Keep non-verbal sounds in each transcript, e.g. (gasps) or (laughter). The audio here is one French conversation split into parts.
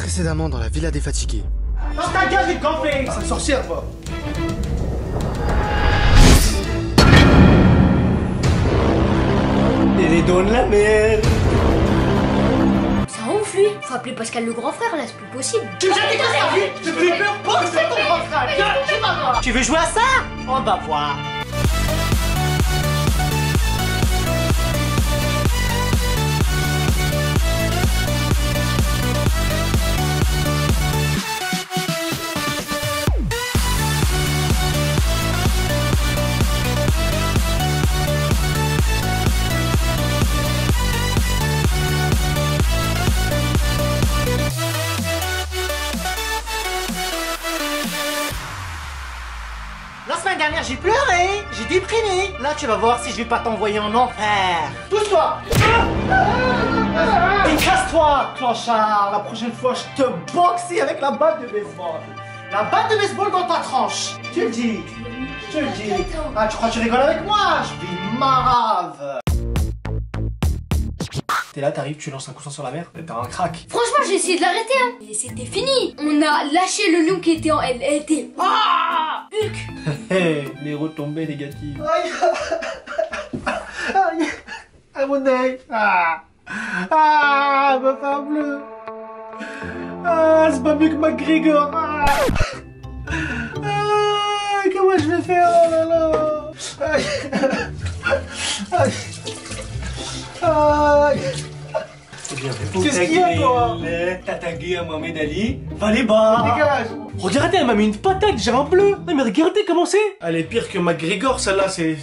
Précédemment dans la villa des fatigués. Dans ta gueule, j'ai compris C'est une sorcière, toi. Et les dons de la merde Ça ouf lui. Faut appeler Pascal le grand frère là, c'est plus possible. Tu me jettes des Je plus peur pour c'est ton grand frère. tu veux jouer à ça? On va voir semaine dernière, j'ai pleuré, j'ai déprimé. Là, tu vas voir si je vais pas t'envoyer en enfer. Pousse-toi Et casse-toi, clochard. La prochaine fois, je te boxe avec la batte de baseball. La batte de baseball dans ta tranche. Tu le dis. Je te le dis. Ah, tu crois que tu rigoles avec moi? Je vis marave. T'es là, t'arrives, tu lances un coussin sur la mer, t'as un crack. Franchement, j'ai essayé de l'arrêter hein. Et c'était fini. On a lâché le lion qui était en. Elle était. Ah Hé, (laughs) les retombées négatives. Aïe. Aïe. Ah mon œil Ah. Ah ma femme bleue. Ah c'est pas mieux que McGregor. Ah. Ah Comment je vais faire Oh là là. Aïe. Aïe. Aïe Qu'est-ce qu'il y a toi T'as tagué à Mohamed Ali Fallait bas. Dégage. Regardez, elle m'a mis une patate, j'ai un bleu. Non mais regardez comment c'est. Elle est pire que McGregor, celle-là, c'est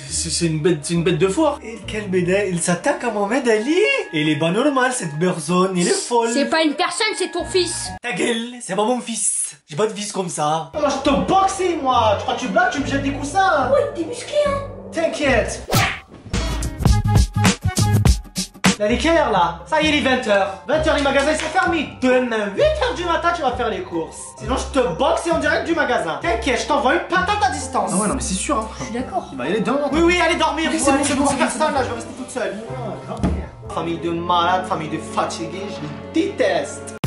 une, bête- c'est une bête de foire. Et quelle médaille Il s'attaque à Mohamed Ali. Il est pas normal cette berzone, il est folle. C'est pas une personne, c'est ton fils. Ta gueule, c'est pas mon fils. J'ai pas de fils comme ça. Moi je te boxer moi. Tu crois que tu blagues, tu me jettes des coussins? Ouais, t'es musclé hein. T'inquiète Là, les quelle heure là Ça y est, il est 20h. 20h, les magasins ils sont fermés. Demain, 8h du matin, tu vas faire les courses. Sinon, je te boxe en direct du magasin. T'inquiète, je t'envoie une patate à distance. Ah ouais, non, mais c'est sûr, hein. Je suis d'accord. Bah, il est dedans, Oui, oui, allez dormir. C'est allez, bon, c'est je bon, personne là, je vais rester toute seule. Ah, dormir. Famille de malades, famille de fatigués, je les déteste.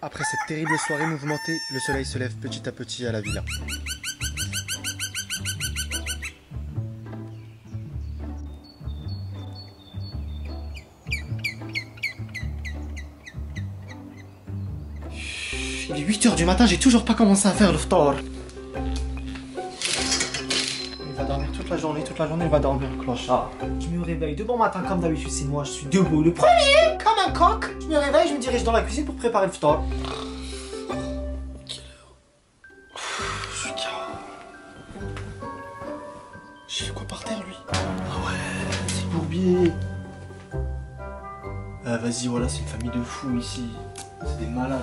Après cette terrible soirée mouvementée, le soleil se lève petit à petit à la villa. 8h du matin, j'ai toujours pas commencé à faire le ftor. Il va dormir toute la journée, toute la journée il va dormir le clochard. Je me réveille de bon matin comme d'habitude, c'est moi, je suis debout, le premier, comme un coq. Je me réveille, je me dirige dans la cuisine pour préparer le ftor. J'ai fait quoi par terre, lui? Ah ouais, c'est bourbier. Ah, vas-y, voilà, c'est une famille de fous ici. C'est des malades.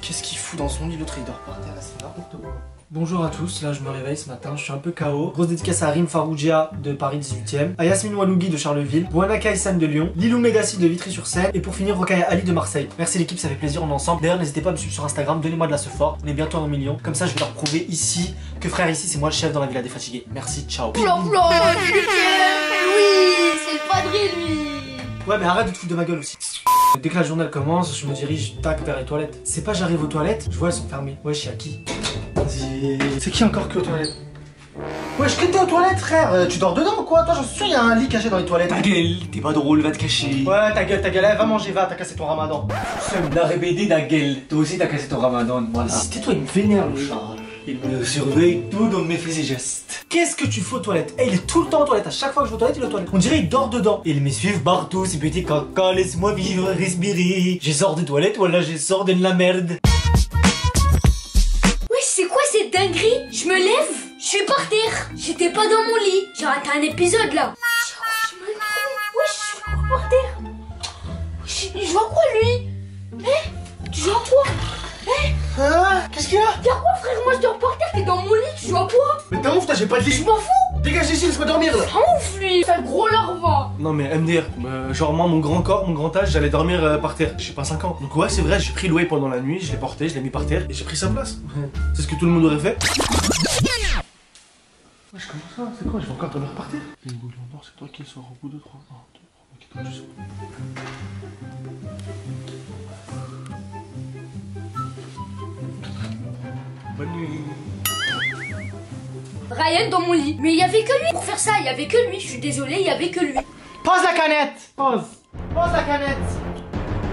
Qu'est-ce qu'il fout dans son lit L'autre, il dort par terre, c'est n'importe quoi. Bonjour à tous, là je me réveille ce matin, je suis un peu KO. Grosse dédicace à Rim Farougia de Paris 18ème, à Yasmine Walougi de Charleville, Buana Kaïsan de Lyon, Lilou Megassi de Vitry-sur-Seine et pour finir Rokaya Ali de Marseille. Merci l'équipe, ça fait plaisir, on est ensemble. D'ailleurs, n'hésitez pas à me suivre sur Instagram, donnez-moi de la sephore, on est bientôt à un million. Comme ça, je vais leur prouver ici que frère ici, c'est moi le chef dans la villa des fatigués. Merci, ciao. Louis, c'est le padré lui. Ouais, mais arrête de te foutre de ma gueule aussi. Dès que la journée commence, je me dirige tac vers les toilettes. C'est pas j'arrive aux toilettes, je vois elles sont fermées. Ouais, je suis à qui Vas-y. C'est qui encore qui est aux toilettes Wesh, que t'es aux toilettes, frère Euh, Tu dors dedans ou quoi Toi, j'en suis sûr, il y a un lit caché dans les toilettes. Ta gueule, t'es pas drôle, va te cacher Ouais, ta gueule, ta gueule, eh, va manger, va, t'as cassé ton ramadan. La rébédée ta gueule, toi aussi t'as cassé ton ramadan, voilà Si tais-toi, il me vénère le chat. Il me surveille tout dans mes faits et gestes. Qu'est-ce que tu fais aux toilettes? Eh, il est tout le temps aux toilettes, à chaque fois que je vais aux toilettes, il est aux toilettes. On dirait il dort dedans. Ils me suivent partout, ces petits caca, laisse-moi vivre, respirer Je sors des toilettes, voilà, je sors de la merde. Wesh, c'est quoi cette dinguerie? Je me lève, je suis par terre. J'étais pas dans mon lit. J'ai raté un épisode là. Je me lève, wesh, je suis quoi par terre Je je vois quoi lui? Eh Tu vois quoi? Hein Qu'est-ce qu'il y a Y'a quoi frère Moi je dors par terre, t'es dans mon lit, tu joues à quoi Mais t'es ouf, t'as. j'ai pas de lit Je m'en fous Dégage ici, laisse-moi dormir là ouf lui C'est un gros larva Non mais MDR, euh, genre moi mon grand corps, mon grand âge, j'allais dormir euh, par terre. Je pas 5 ans. Donc ouais c'est vrai, j'ai pris l'oué pendant la nuit, je l'ai porté, je l'ai mis par terre et j'ai pris sa place. c'est ce que tout le monde aurait fait. Wesh comment ça C'est quoi? Je vais encore dormir par terre? Les c'est toi qui le sors au bout de 3. 1, 2, 3, 4, 5, 6. Bonne nuit. Ryan dans mon lit. Mais il y avait que lui pour faire ça, il y avait que lui. Je suis désolée, il y avait que lui. Pose la canette Pose Pose la canette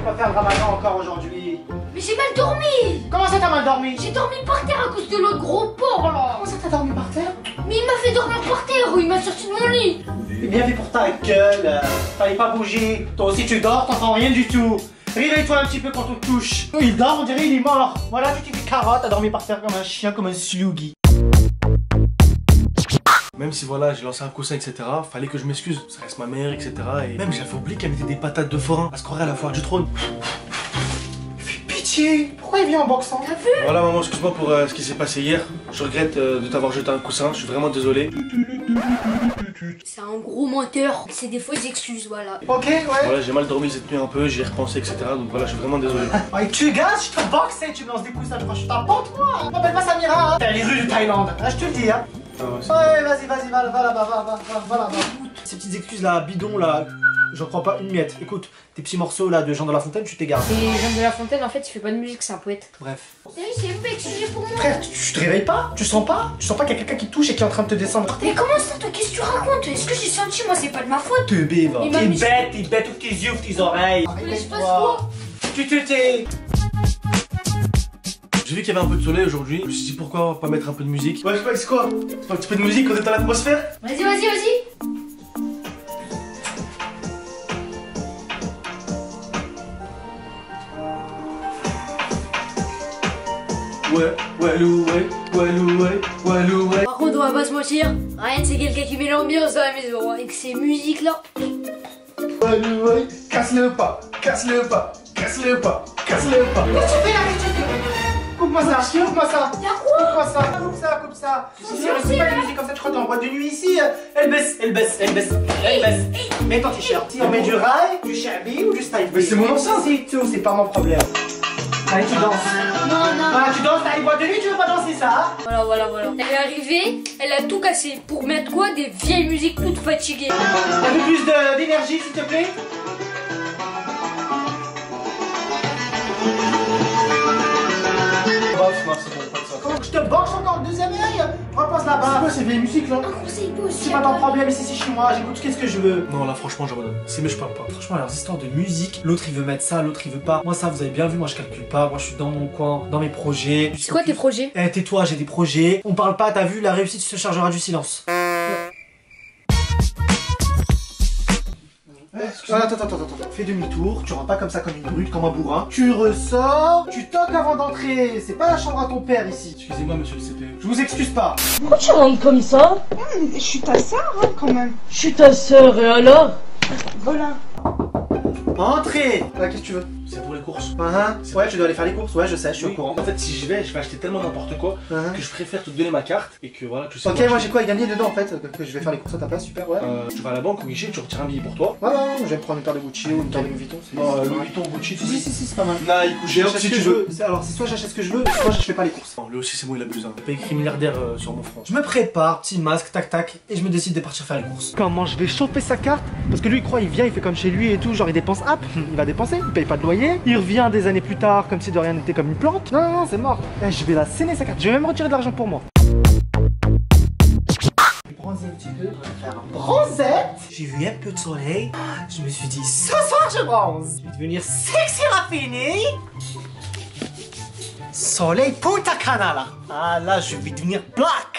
On va faire le ramadan encore aujourd'hui. Mais j'ai mal dormi. Comment ça t'as mal dormi? J'ai dormi par terre à cause de l'autre gros porc là. Comment ça t'as dormi par terre? Mais il m'a fait dormir par terre ou il m'a sorti de mon lit. C'est bien fait pour ta gueule. Fallait pas bouger. Toi aussi tu dors, t'entends rien du tout. Réveille-toi un petit peu quand on te touche. Il dort, on dirait il est mort. Voilà, tu t'es fait carotte, t'as dormi par terre comme un chien, comme un sluggy. Même si voilà, j'ai lancé un coussin, etc., fallait que je m'excuse. Ça reste ma mère, etc. Et même j'avais oublié qu'elle mettait des patates de forain à se croirait à la foire du trône. Pourquoi il vient en boxant T'as vu Voilà maman, excuse-moi pour euh, ce qui s'est passé hier. Je regrette euh, de t'avoir jeté un coussin, je suis vraiment désolé. C'est un gros menteur. C'est des fausses excuses, voilà. Ok, ouais. Voilà, j'ai mal dormi cette nuit un peu, j'y ai repensé, etc. Donc voilà, je suis vraiment désolé. (laughs) Ouais, tu gazes, je te boxe et tu me lances des coussins, je crois que je suis ta pote, moi. M'appelle pas Samira, hein. T'es les rues de Thaïlande. Ah, je te le dis, hein. Ah Ouais, vas-y, vas-y, va, va là-bas, va, va, va, va là-bas. Ces petites excuses là, bidon là, j'en prends pas une miette. Écoute, tes petits morceaux là de Jean de La Fontaine, tu t'es gardé. Et Jean de La Fontaine, en fait, il fait pas de musique, c'est un poète. Bref. T'as vu, c'est pas excusé pour moi. Frère, tu, tu te réveilles pas? Tu sens pas? Tu sens pas qu'il y a quelqu'un qui te touche et qui est en train de te descendre? Mais comment ça, toi, qu'est-ce que tu racontes? Est-ce que j'ai senti Moi, c'est pas de ma faute? Teubé, va. Il m'a T'es bête, t'es bête, ouvre tes yeux, ouvre tes oreilles. Mais je passe quoi? Tu te tais. J'ai vu qu'il y avait un peu de soleil aujourd'hui, je me suis dit pourquoi pas mettre un peu de musique? Ouais, c'est quoi? C'est pas un petit peu de musique, on est dans l'atmosphère? Vas-y, vas-y, vas-y. Ouais, ouais, lou, ouais, ouais, lou, ouais, ouais, lou, ouais. Par contre, on va pas se mentir, Ryan, c'est quelqu'un qui met l'ambiance dans la maison. hein, Avec ces musiques-là. Ouais, lou, ouais, casse le pas, casse le pas, casse le pas, casse le pas. Qu'est-ce que tu fais là Qu'est-ce que tu fais? Coupe-moi ça, coupe-moi ça Y'a quoi? Coupe-moi ça, coupe ça, coupe ça Ici, on c'est pas là. de musique comme ça, tu crois que t'es en boîte de nuit ici euh, Elle baisse, elle baisse, elle baisse, elle baisse Mets ton t-shirt. Si on met du rail, du shabby ou du style Mais c'est mon enceinte. C'est tout, c'est pas mon problème. Allez, tu danses. Non, non. Voilà, tu danses, t'as une boîte de nuit, tu veux pas danser ça hein? Voilà, voilà, voilà. Elle est arrivée, elle a tout cassé. Pour mettre quoi? Des vieilles musiques toutes fatiguées. Un peu plus d'énergie, s'il te plaît Bof, non, c'est bon, pas de ça. Comment que je te branche encore le deuxième œil? Repasse là-bas. C'est quoi ces vieilles musiques là. C'est pas ton problème, ici c'est chez moi, j'écoute qu'est-ce que je veux. Non, là, franchement, j'abandonne. C'est mais je parle pas. Franchement, leurs histoires de musique, l'autre il veut mettre ça, l'autre il veut pas. Moi, ça vous avez bien vu, moi je calcule pas. Moi je suis dans mon coin, dans mes projets. C'est quoi tes projets? Eh, tais-toi, j'ai des projets. On parle pas, t'as vu, la réussite se chargera du silence. Attends, attends, attends, attends. Fais demi-tour, tu rentres pas comme ça comme une brute, comme un bourrin. Tu ressors, tu toques avant d'entrer. C'est pas la chambre à ton père ici. Excusez-moi, monsieur le CPE. Je vous excuse pas. Pourquoi tu rentres comme ça Je suis ta sœur, hein, quand même. Je suis ta sœur et alors Voilà. Entrez qu'est-ce que tu veux? C'est pour les courses. Hein Ouais, tu dois aller faire les courses. Ouais, je sais, je suis Oui. au courant. En fait, si j'y vais, je vais acheter tellement n'importe quoi Hein que je préfère te donner ma carte et que voilà, tu sais. Ok, moi j'ai quoi à gagner dedans en fait que- Que je vais faire les courses à ta place, super, ouais. Euh, tu vas à la banque au guichet, tu retires un billet pour toi. Ouais, ouais, ouais, je vais me prendre une paire de Gucci ou une paire de Louis Vuitton. Non, euh, Louis Vuitton, Gucci, Si, si, si, si, c'est pas mal. Nike ou ce si que tu je veux. Alors, c'est soit j'achète ce que je veux, soit je fais pas les courses. Non, lui aussi, c'est moi, il abuse. Hein. Il pas écrit milliardaire euh, sur mon front. Je me prépare, petit masque, tac tac, et je me décide de partir faire les courses. Comment je vais choper sa carte? Parce que lui il croit, il vient, il fait comme chez lui et tout, genre il dépense hop, (laughs) il va dépenser, il paye pas de loyer, il revient des années plus tard comme si de rien n'était comme une plante. Non, non, non, c'est mort. Eh, je vais la saigner sa carte, je vais même retirer de l'argent pour moi. Bronzette. J'ai vu un peu de soleil, je me suis dit ce soir je bronze. Je vais devenir sexy raffiné. Soleil puta cana là. Ah là, je vais devenir black.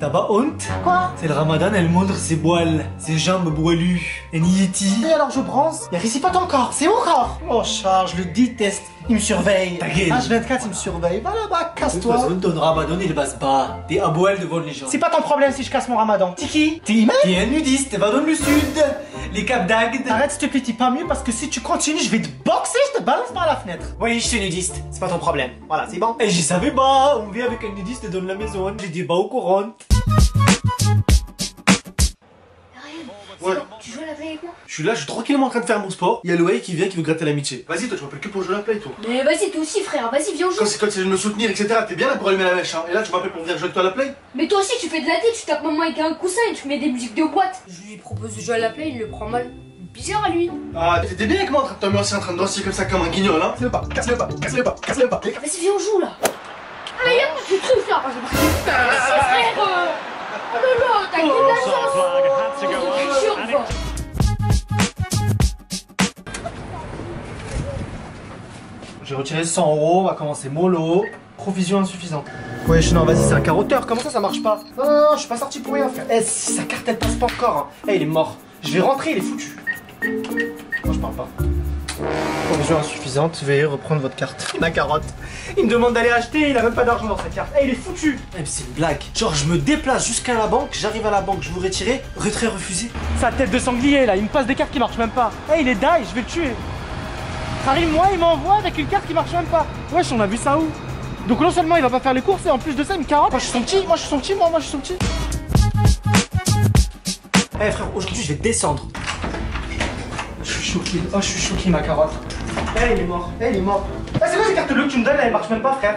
T'as pas honte? Quoi? C'est le ramadan, elle montre ses boils, ses jambes boilues. Et Yeti. Et alors je bronze Il réussit pas ton corps, c'est mon corps Oh Charles, je le déteste. Il me surveille. Ta gueule. H24, il me surveille. Va là-bas, casse-toi. Toi, ton ramadan il passe pas. T'es à boile devant les gens. C'est pas ton problème si je casse mon ramadan. Tiki T'es humain? T'es un nudiste, va dans le sud. Les Cap d'Agde. Arrête s'il te plaît, t'es pas mieux parce que si tu continues, je vais te boxer, je te balance par la fenêtre. Oui, je suis nudiste, c'est pas ton problème. Voilà, c'est bon. Et je savais pas, on vit avec un nudiste dans la maison. J'ai dit pas au courant. Tu joues à la play avec moi? Je suis là, je suis tranquillement en train de faire mon sport. Il y a Loé qui vient, qui veut gratter l'amitié. Vas-y, toi, tu m'appelles que pour jouer à la play, toi. Mais vas-y, toi aussi, frère, vas-y, viens Quand jouer. c'est quand c'est de me soutenir, etc., t'es bien là pour allumer la mèche, hein. Et là, tu m'appelles pour venir jouer avec toi à la play? Mais toi aussi, tu fais de la tête, tu tapes maman avec un coussin et tu mets des musiques de boîte. Je lui propose de jouer à la play, il le prend mal. bizarre à lui. Ah, t'étais bien avec moi en train de t'ambiancer, en train de danser comme ça comme un guignol, hein? Casse-le pas, casse-le pas, casse-le pas, casse-le pas. Vas-y, viens, on joue là. Allez, y'a j'ai cru ça. C'est frère. J'ai retiré 100 euros, on va commencer mollo. Provision insuffisante. Ouais, non, vas-y, c'est un carotteur, comment ça, ça marche pas Non, non, non, je suis pas sorti pour rien, frère. Eh, si sa carte elle passe pas encore, hein. Eh, il est mort. Je vais rentrer, il est foutu. Moi, je parle pas. Provision insuffisante, veuillez reprendre votre carte. (laughs) Ma carotte. Il me demande d'aller acheter, il a même pas d'argent dans sa carte. Eh, il est foutu Eh, mais c'est une blague. Genre, je me déplace jusqu'à la banque, j'arrive à la banque, je vous retirer, retrait refusé. Sa tête de sanglier là, il me passe des cartes qui marchent même pas. Eh il est die, je vais le tuer. Karim, moi il m'envoie avec une carte qui marche même pas. Wesh, on a vu ça où? Donc non seulement il va pas faire les courses et en plus de ça il me carotte. Moi je suis son petit, moi je suis son petit, moi, moi je suis son petit. Eh frère, aujourd'hui je vais descendre. Oh, je suis choqué, ma carotte. Eh, il est mort. Eh, il est mort. Eh, c'est quoi ces cartes bleues que tu me donnes là Elles marchent même pas, frère.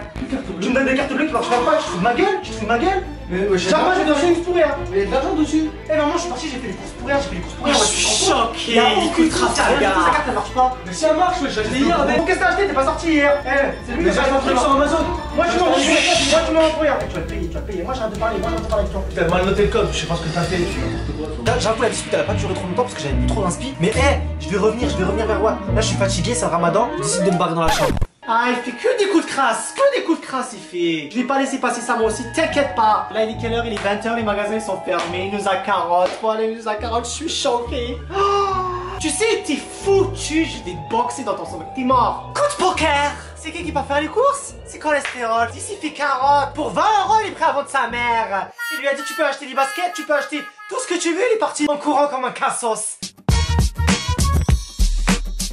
Tu me donnes des cartes bleues qui marchent même pas. Tu te fous de ma gueule Tu te fous de ma gueule Mais ouais, j'ai Genre, moi, j'ai donné une course pour rien. Mais il y a de l'argent dessus Eh, maman, je suis parti, j'ai fait les courses pour rien. J'ai fait les courses pour rien. Je suis choqué. Il y a aucune trace. Sa carte, elle marche pas. Mais si elle marche, ouais, j'ai acheté hier, qu'est-ce que t'as acheté T'es pas sorti hier. Eh, c'est lui qui j'ai a acheté un truc sur Amazon Moi, tu m'en moi, tu m'en pour rien. Eh, Tu vas payer, tu vas payer. Moi, j'arrête de parler. Moi, j'arrête de parler avec toi. T'as mal noté le code, je sais pas ce que t'as fait, tu fais n'importe quoi, toi. Là, J'avoue, la dispute elle a pas duré trop longtemps parce que j'avais plus trop d'inspi. Mais hé, je vais revenir, je vais revenir vers moi. Là, je suis fatigué, c'est un ramadan. Je décide de me barrer dans la chambre. Ah, il fait que des coups de crasse, que des coups de crasse, il fait. Je vais pas laisser passer ça moi aussi, t'inquiète pas. Là, il est quelle heure Il est? 20h, les magasins sont fermés. Il nous a carotte. Voilà, il nous a carotte, je suis choqué. (gasps) Tu sais, t'es foutu. Je vais te boxer dans ton sommeil. T'es mort. Coup de poker c'est qui qui va faire les courses? C'est cholestérol. Ici, il fait carotte. Pour 20 euros, il est prêt à vendre sa mère. Il lui a dit Tu peux acheter des baskets, tu peux acheter tout ce que tu veux. Il est parti en courant comme un cassos.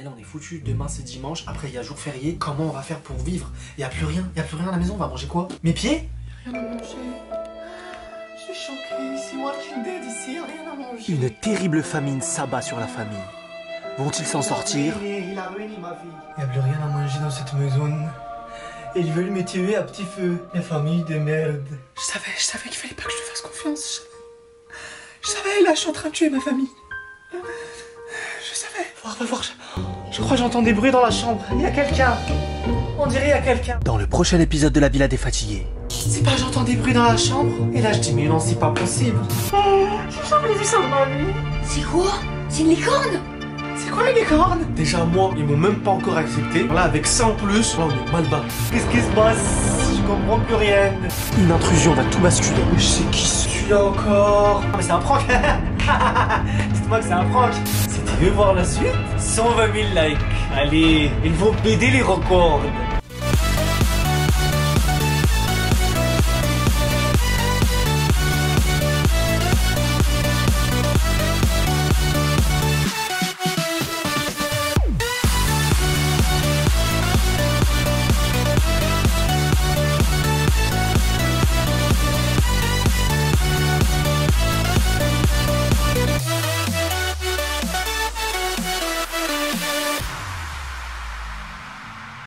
Là on est foutu, demain c'est dimanche, après il y a jour férié, comment on va faire pour vivre? Il y a plus rien, il y a plus rien à la maison, on va manger quoi? Mes pieds? Rien à manger. Je suis choqué, c'est Walking Dead ici, rien à manger. Une terrible famine s'abat sur la famille. Vont-ils s'en sortir? Il a ruiné ma vie. Il n'y a plus rien à manger dans cette maison. Et ils veulent me tuer à petit feu. La famille de merde. Je savais, je savais qu'il fallait pas que je lui fasse confiance. Je, je savais, là je suis en train de tuer ma famille. Je savais. Voir, va voir. Je, crois que j'entends des bruits dans la chambre? Il y a quelqu'un. On dirait il y a quelqu'un. Dans le prochain épisode de la Villa des Fatigués. C'est pas j'entends des bruits dans la chambre? Et là je dis mais non c'est pas possible. Oh, j'ai jamais vu ça de ma vie. C'est quoi? C'est une licorne? C'est quoi les licornes Déjà, moi, ils m'ont même pas encore accepté. Là, avec ça en plus, là, on est mal bas. Qu'est-ce qui se passe? Je comprends plus rien. Une intrusion va tout basculer. Mais c'est qui celui-là encore Ah mais c'est un prank (laughs) Dites-moi que c'est un prank Veux voir la suite, 120 000 likes. Allez, ils vont péder les records